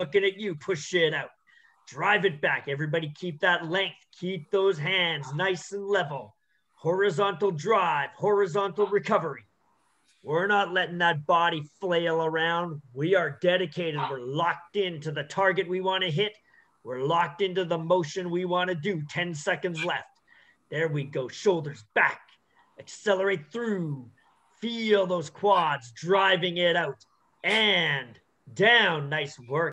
looking at you. Push it out. Drive it back. Everybody keep that length. Keep those hands nice and level. Horizontal drive, horizontal recovery. We're not letting that body flail around. We are dedicated. We're locked into the target we want to hit. We're locked into the motion we want to do. 10 seconds left. There we go. Shoulders back. Accelerate through. Feel those quads driving it out and down. Nice work.